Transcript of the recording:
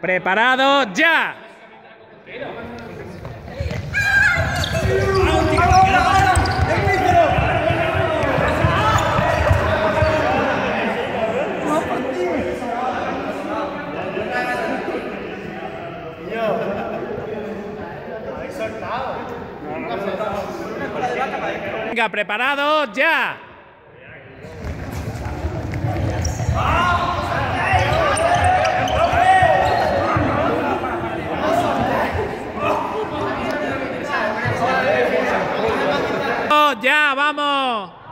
Preparado ya. Venga, preparado ya. Ya, vamos.